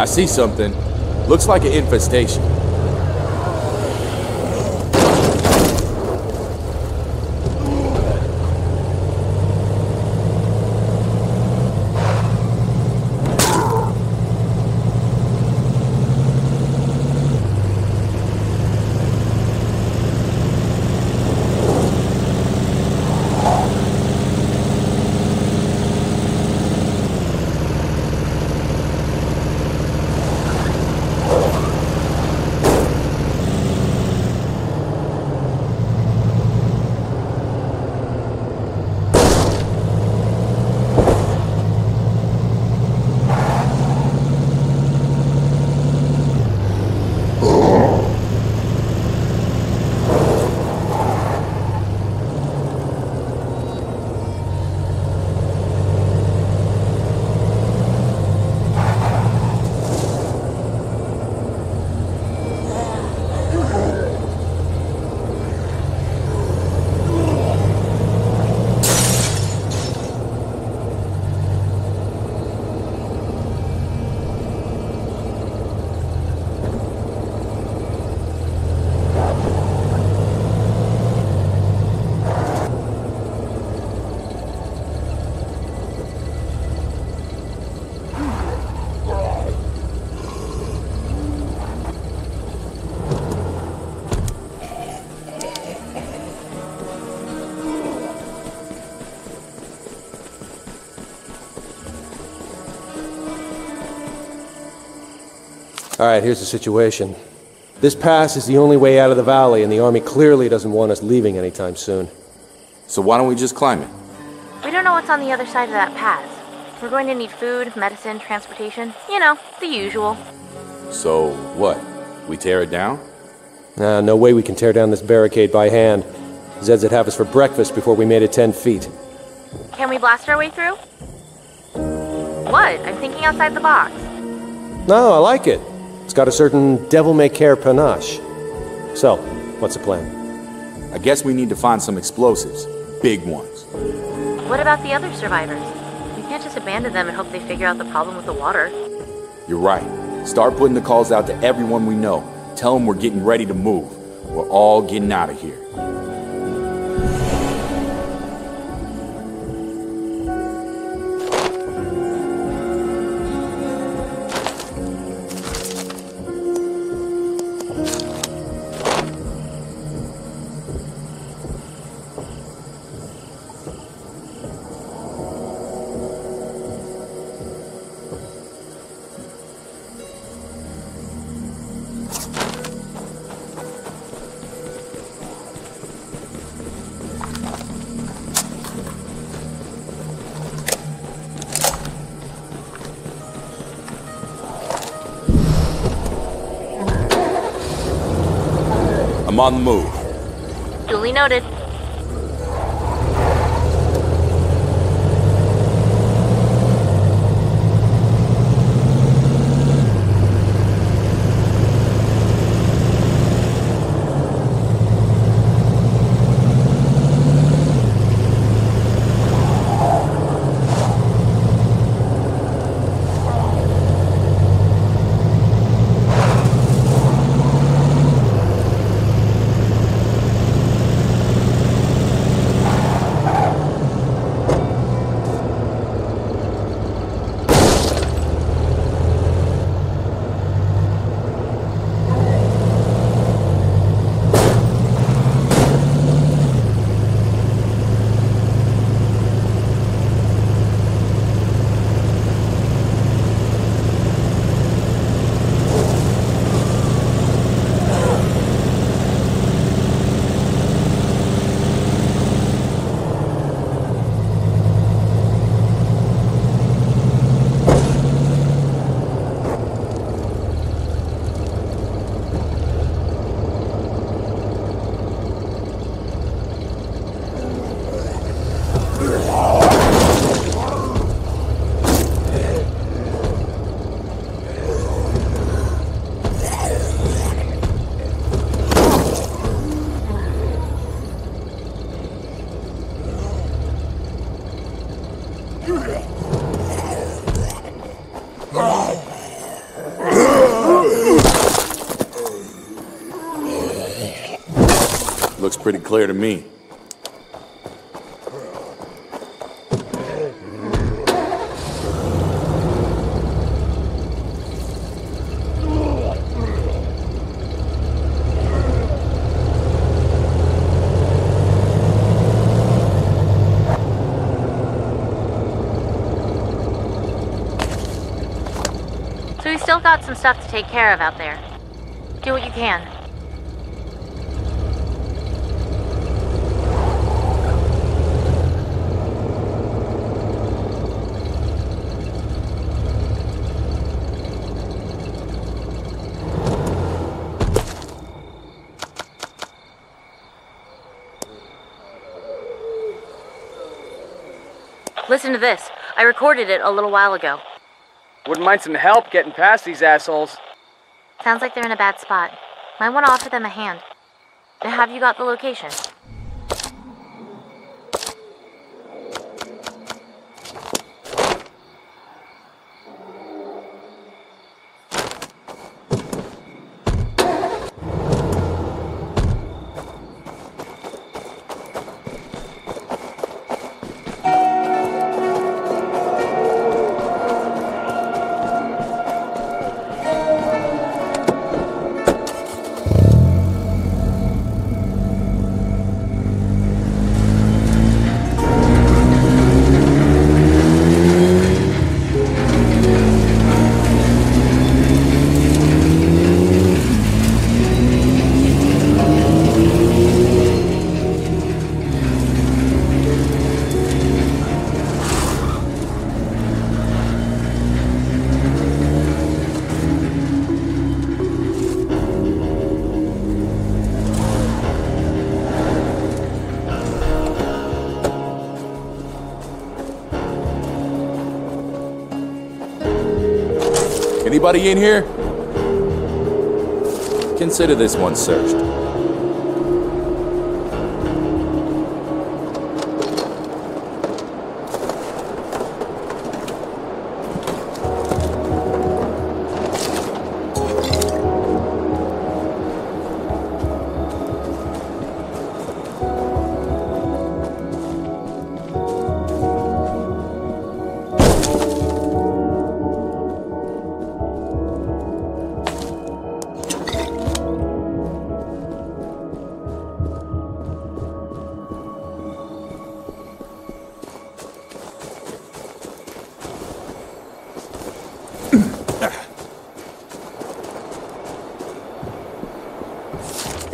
I see something. Looks like an infestation. All right, here's the situation. This pass is the only way out of the valley, and the army clearly doesn't want us leaving anytime soon. So why don't we just climb it? We don't know what's on the other side of that pass. We're going to need food, medicine, transportation. You know, the usual. So what? We tear it down? Nah, no way we can tear down this barricade by hand. Zeds would have us for breakfast before we made it 10 feet. Can we blast our way through? What? I'm thinking outside the box. No, I like it. It's got a certain devil-may-care panache. So, what's the plan? I guess we need to find some explosives. Big ones. What about the other survivors? We can't just abandon them and hope they figure out the problem with the water. You're right. Start putting the calls out to everyone we know. Tell them we're getting ready to move. We're all getting out of here. I'm on the move. Duly noted. Looks pretty clear to me. So we still got some stuff to take care of out there. Do what you can. Listen to this. I recorded it a little while ago. Wouldn't mind some help getting past these assholes. Sounds like they're in a bad spot. Might want to offer them a hand. Have you got the location? Anybody in here? Consider this one searched.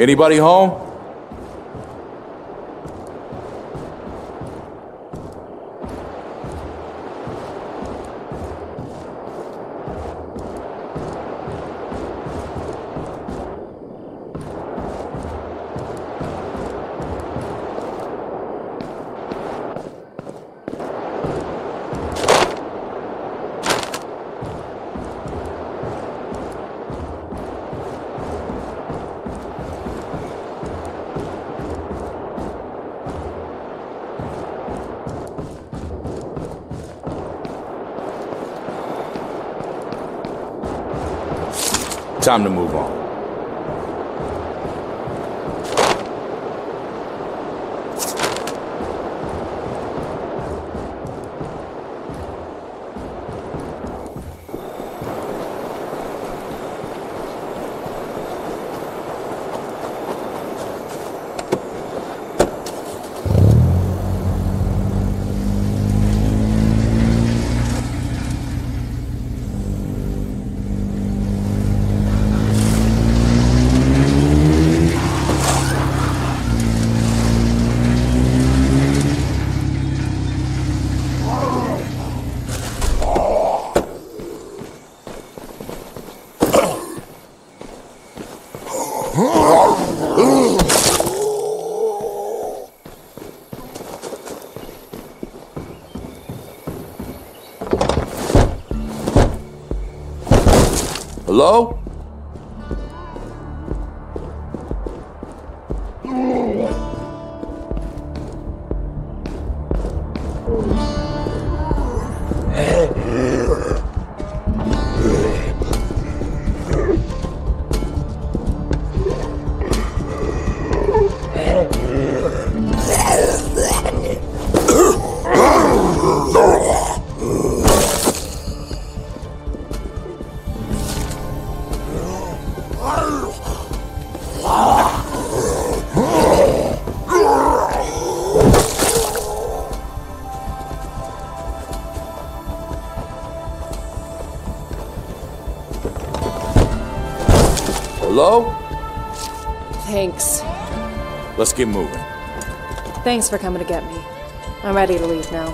Anybody home? Time to move on. Hello? Get moving. Thanks for coming to get me. I'm ready to leave now.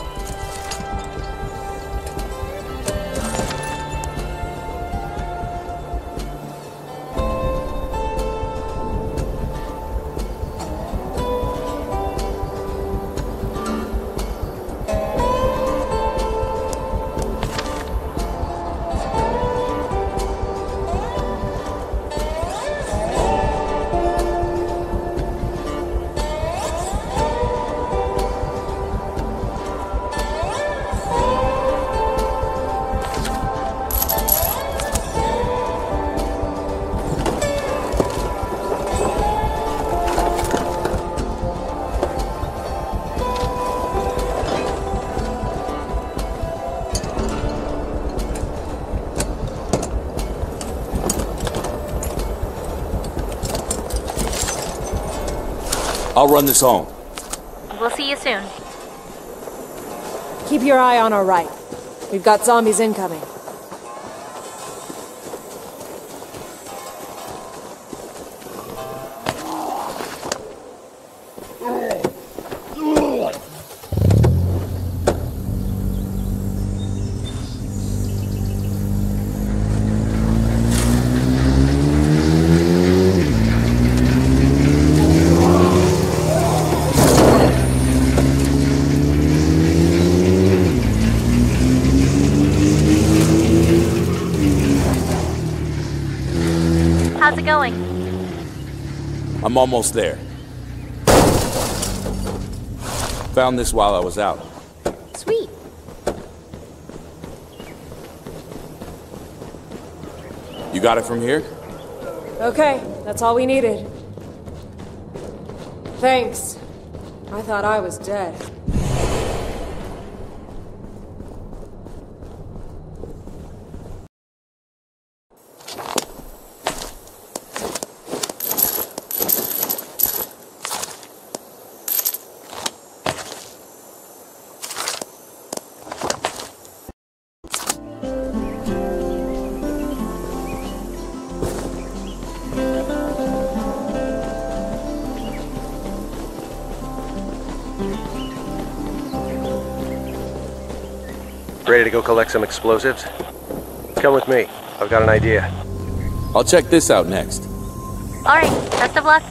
I'll run this home. We'll see you soon. Keep your eye on our right. We've got zombies incoming. I'm almost there. Found this while I was out. Sweet. You got it from here? Okay, that's all we needed. Thanks. I thought I was dead. Ready to go collect some explosives? Come with me. I've got an idea. I'll check this out next. All right, best of luck.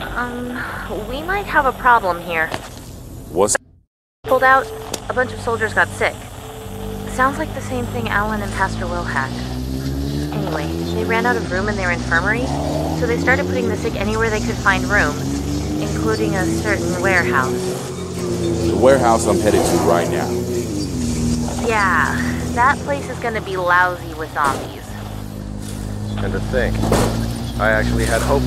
Um, we might have a problem here. What's Pulled out, a bunch of soldiers got sick. Sounds like the same thing Alan and Pastor Will had. Anyway, they ran out of room in their infirmary, so they started putting the sick anywhere they could find room, including a certain warehouse. the warehouse I'm headed to right now? Yeah, that place is gonna be lousy with zombies. And to think, I actually had hope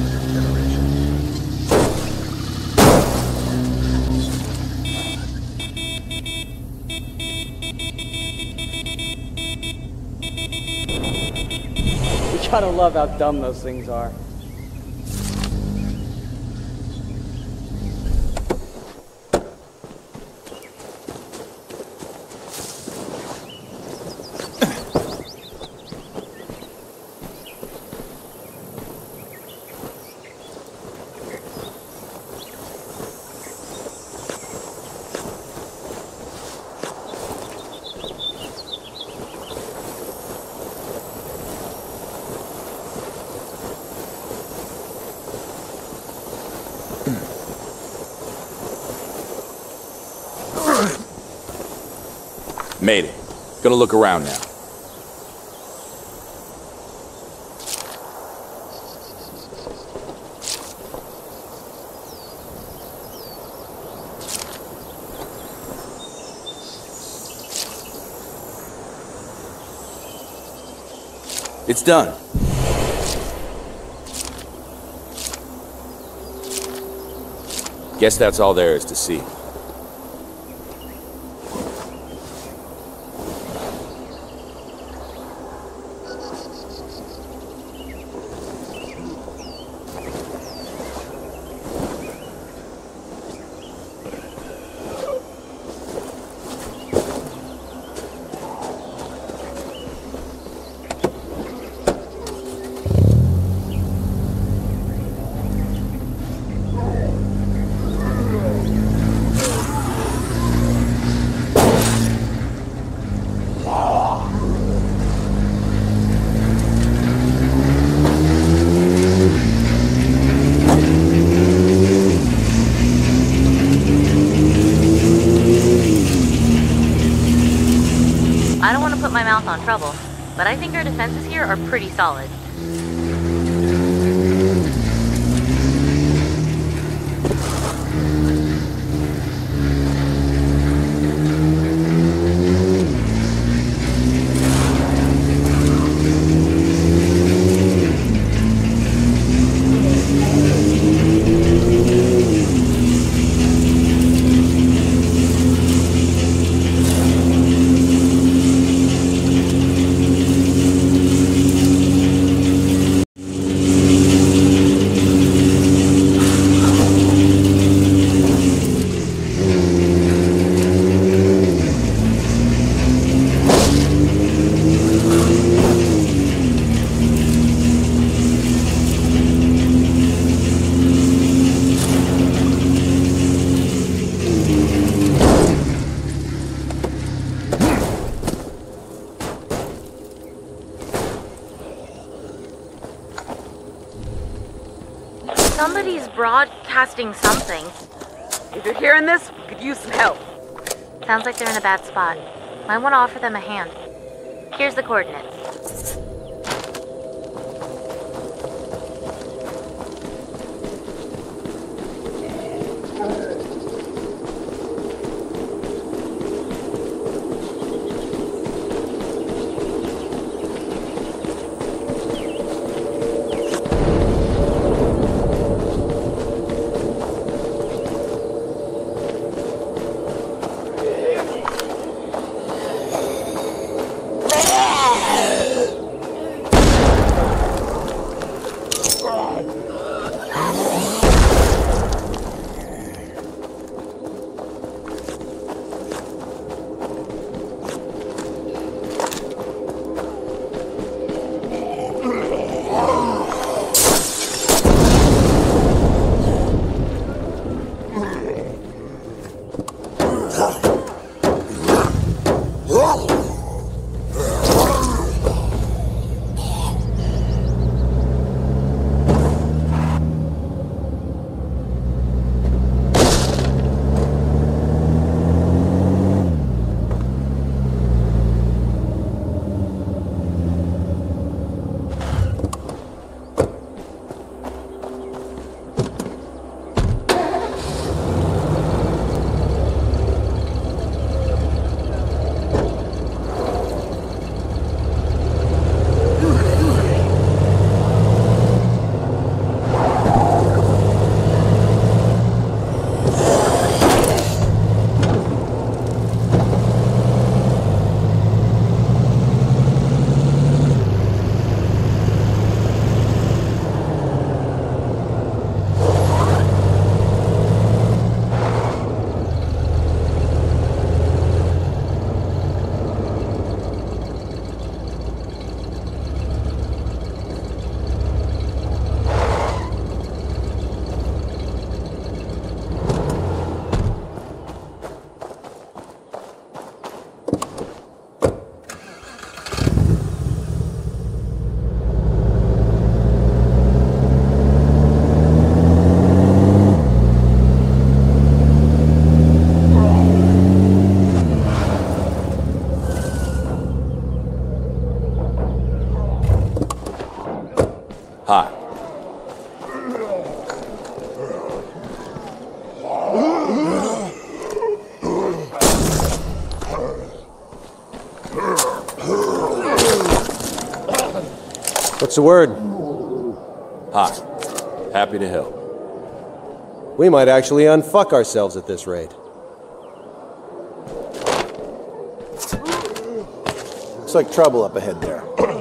Gotta love how dumb those things are. Made it. Gonna look around now. It's done. Guess that's all there is to see. On trouble, but I think our defenses here are pretty solid. Something. If you're hearing this, we could use some help. Sounds like they're in a bad spot. Might want to offer them a hand. Here's the coordinates. What's the word? Hi. Happy to help. We might actually unfuck ourselves at this rate. Looks like trouble up ahead there.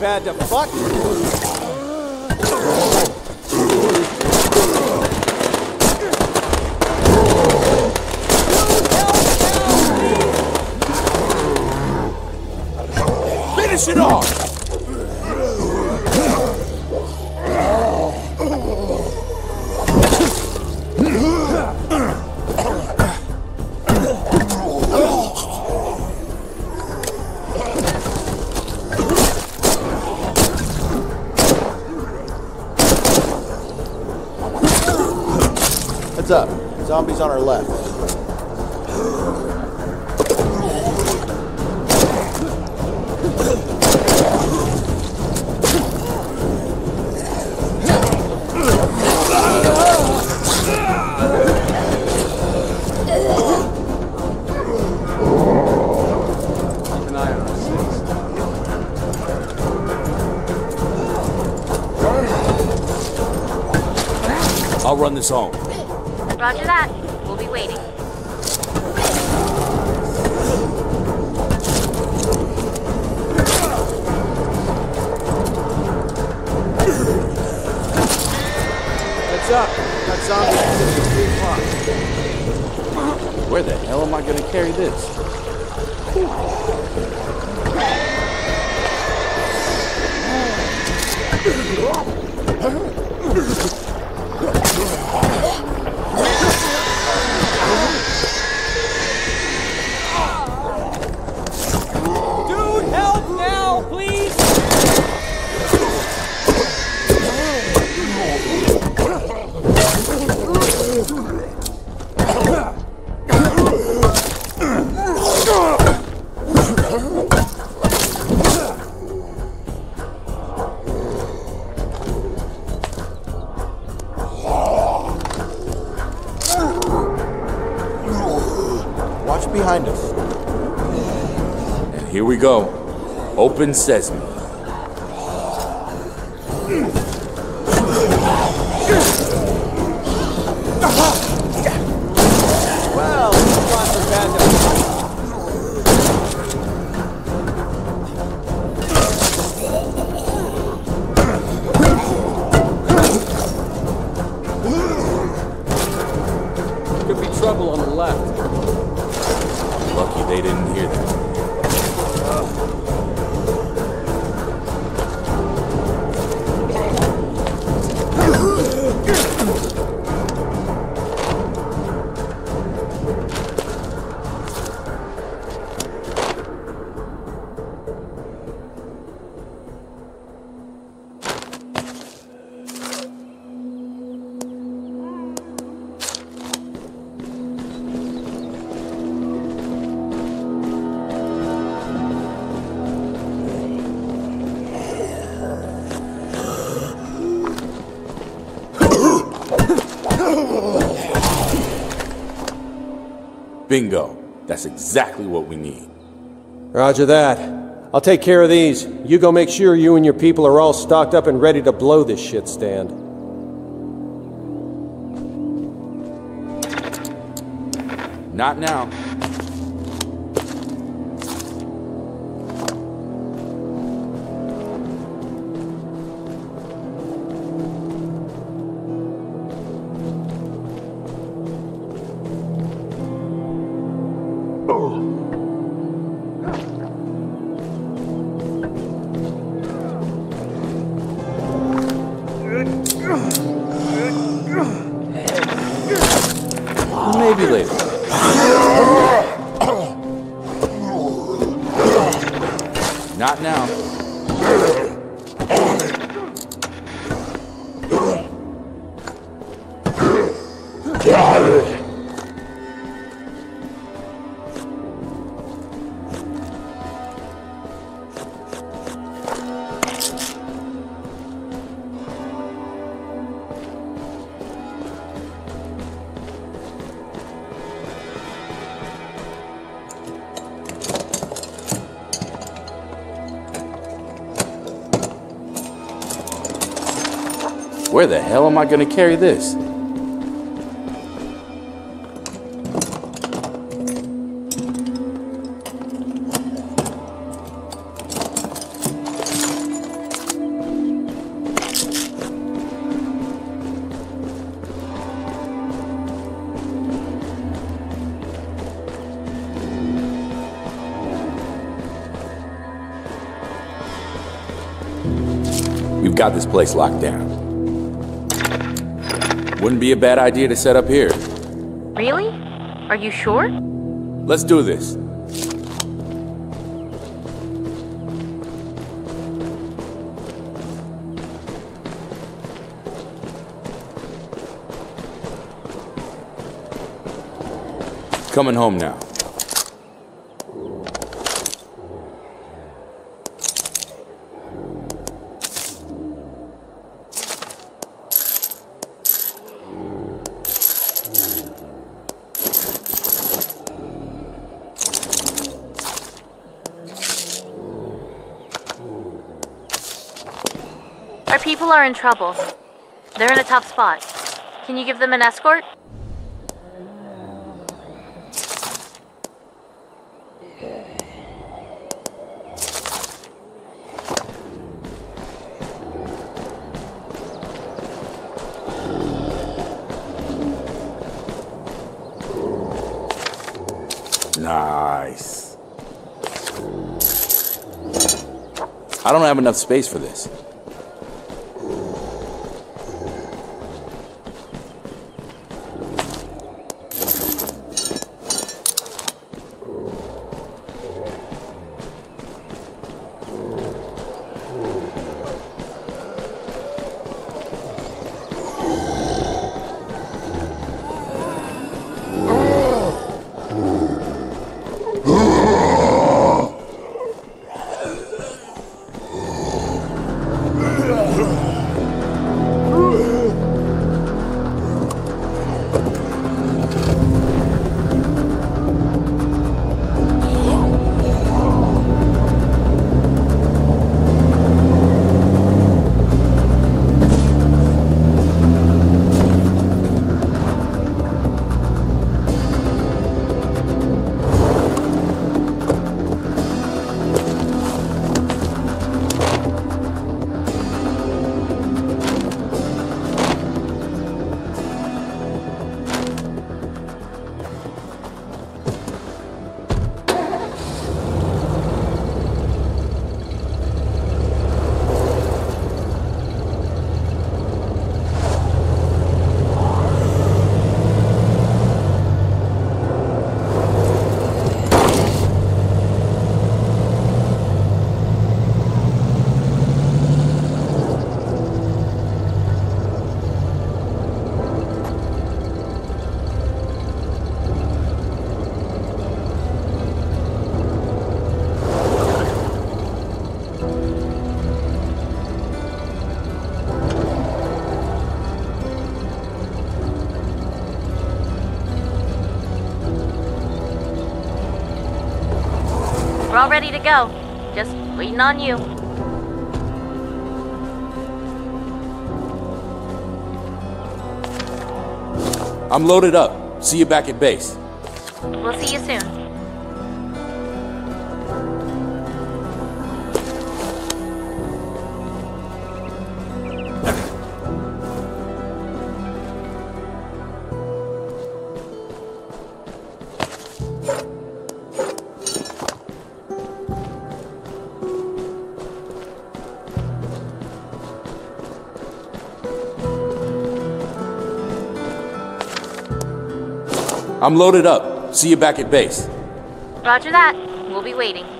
bad to fuck. Heads up. Zombies on our left. I'll run this home. Roger that. We'll be waiting. Heads up. Got zombies at 53 o'clock. Where the hell am I gonna carry this? Behind us. And here we go. Open sesame. Bingo. That's exactly what we need. Roger that. I'll take care of these. You go make sure you and your people are all stocked up and ready to blow this shit stand. Not now. Where the hell am I going to carry this? We've got this place locked down. Wouldn't be a bad idea to set up here. Really? Are you sure? Let's do this. Coming home now. Our people are in trouble. They're in a tough spot. Can you give them an escort? Nice. I don't have enough space for this. All ready to go. Just waiting on you. I'm loaded up. See you back at base. We'll see you soon. I'm loaded up. See you back at base. Roger that. We'll be waiting.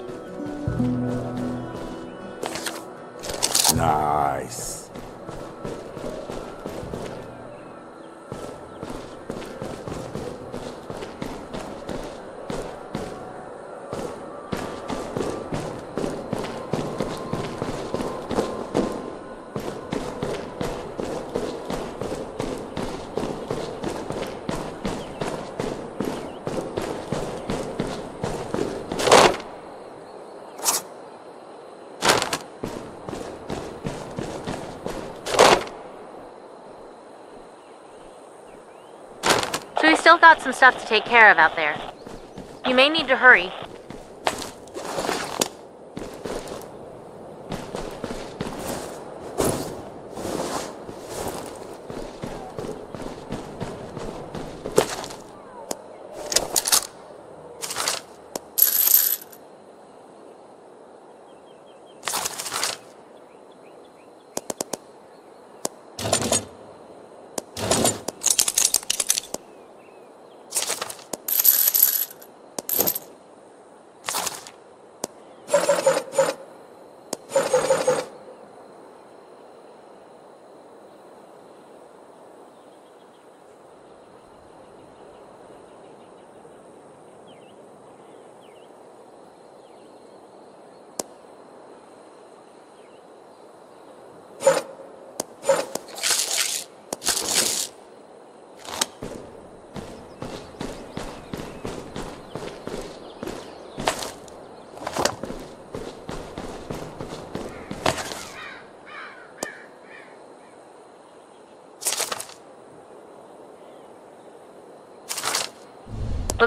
Still got some stuff to take care of out there. You may need to hurry.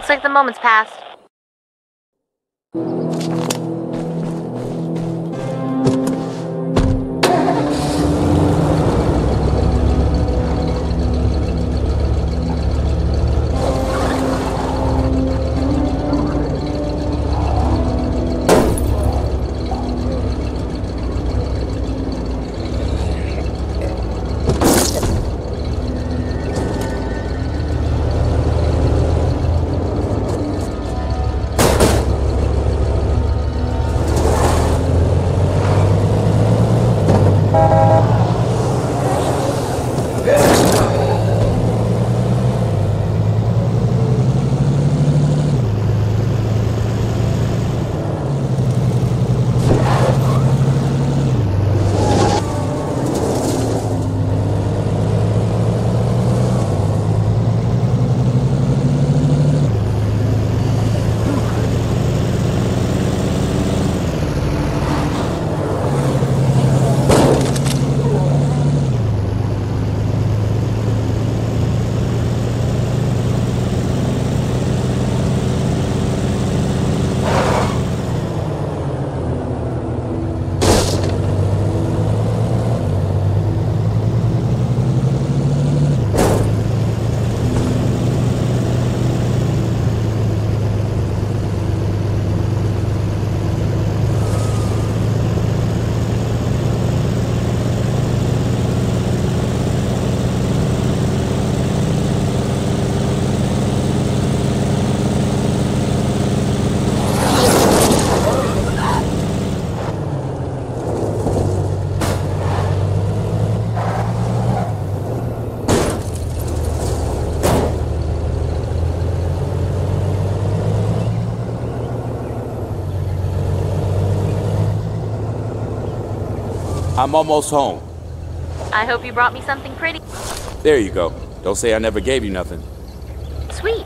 Looks like the moment's passed. I'm almost home. I hope you brought me something pretty. There you go. Don't say I never gave you nothing. Sweet.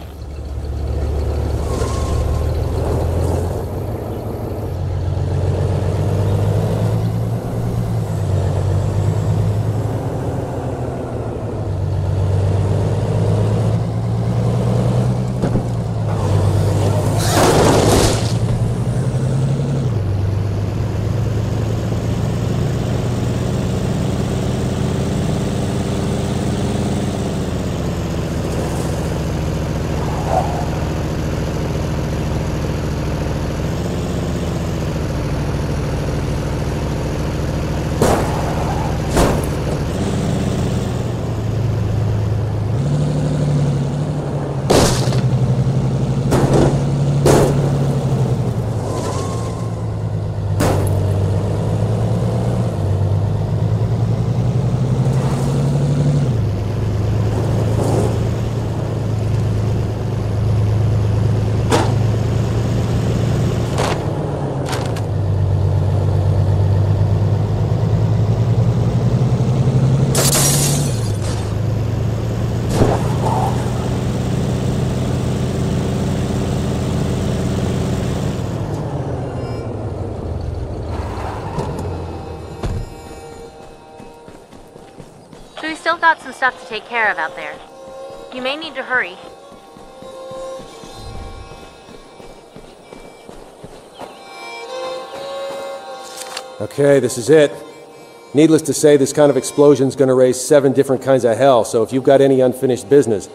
So we still got some stuff to take care of out there. You may need to hurry. Okay, this is it. Needless to say, this kind of explosion's gonna raise seven different kinds of hell, so if you've got any unfinished business,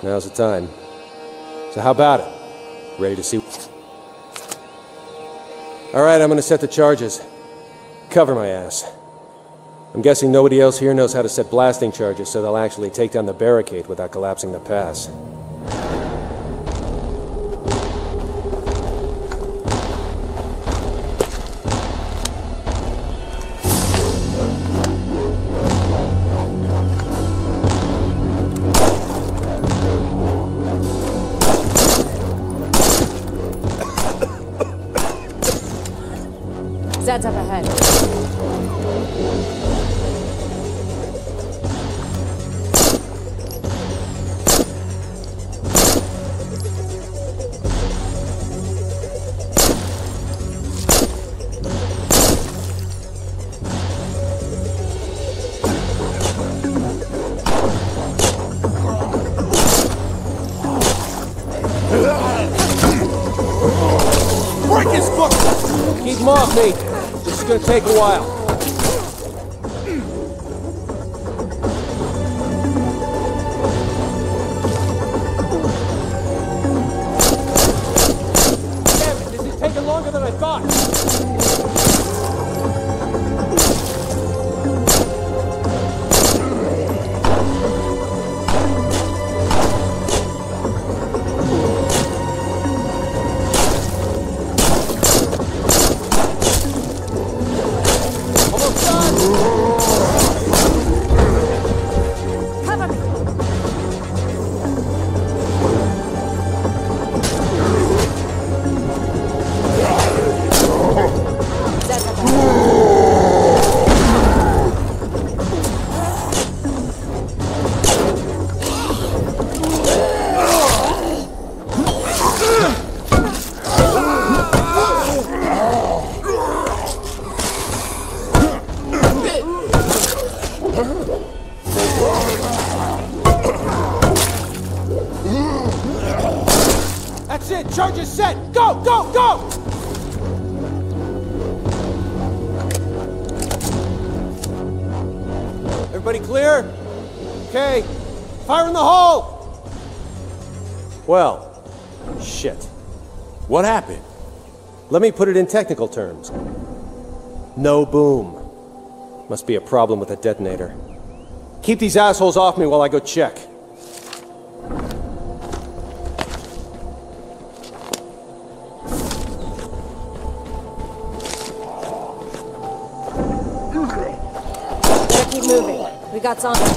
now's the time. So how about it? Ready to see? Alright, I'm gonna set the charges. Cover my ass. I'm guessing nobody else here knows how to set blasting charges, so they'll actually take down the barricade without collapsing the pass. Let me put it in technical terms. No boom. Must be a problem with the detonator. Keep these assholes off me while I go check. Keep moving. We got zombies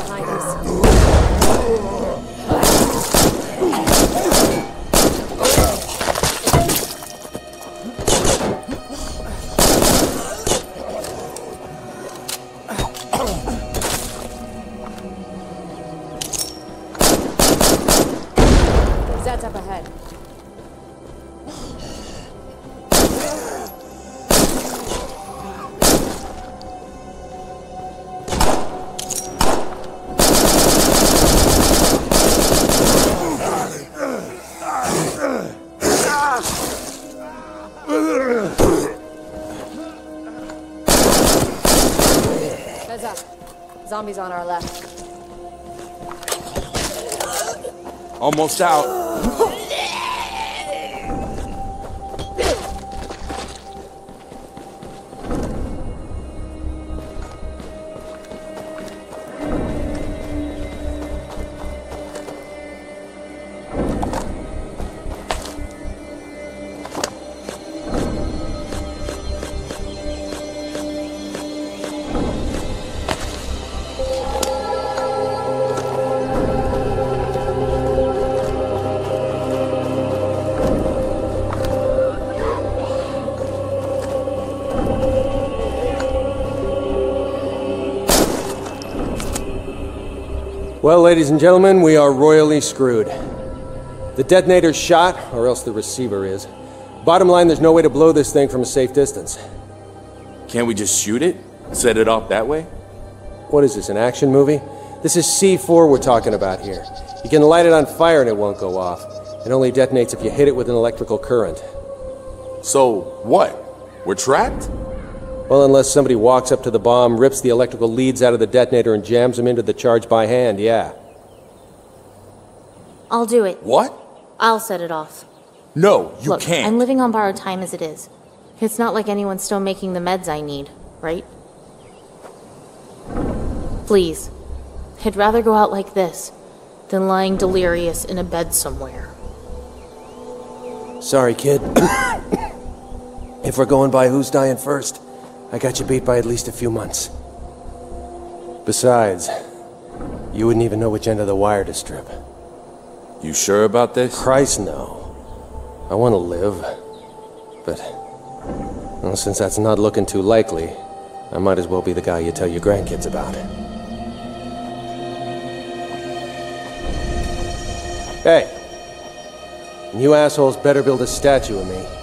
Almost. Well, ladies and gentlemen, we are royally screwed. The detonator's shot, or else the receiver is. Bottom line, there's no way to blow this thing from a safe distance. Can't we just shoot it? Set it off that way? What is this, an action movie? This is C4 we're talking about here. You can light it on fire and it won't go off. It only detonates if you hit it with an electrical current. So, what? We're trapped? Well, unless somebody walks up to the bomb, rips the electrical leads out of the detonator, and jams them into the charge by hand, yeah. I'll do it. What? I'll set it off. No, you Look, can't. I'm living on borrowed time as it is. It's not like anyone's still making the meds I need, right? Please. I'd rather go out like this than lying delirious in a bed somewhere. Sorry, kid. if we're going by who's dying first, I got you beat by at least a few months. Besides, you wouldn't even know which end of the wire to strip. You sure about this? Christ, no. I want to live. But, well, since that's not looking too likely, I might as well be the guy you tell your grandkids about. Hey. You assholes better build a statue of me.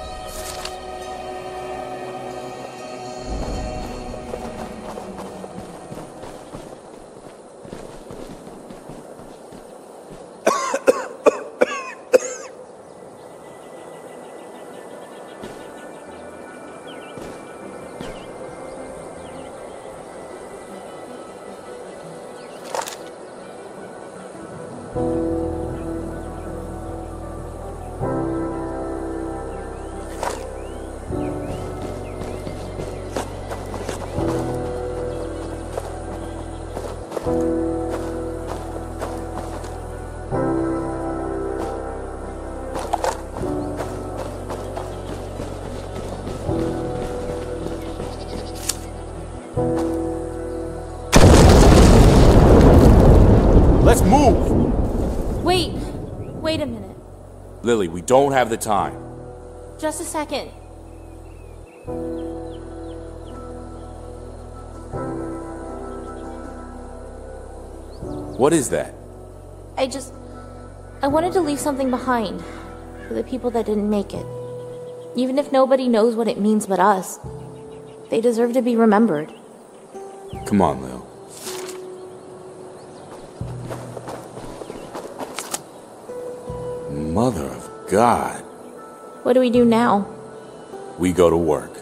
Lily, we don't have the time. Just a second. What is that? I just. I wanted to leave something behind for the people that didn't make it. Even if nobody knows what it means but us, they deserve to be remembered. Come on, Lil. Mother God. What do we do now? We go to work.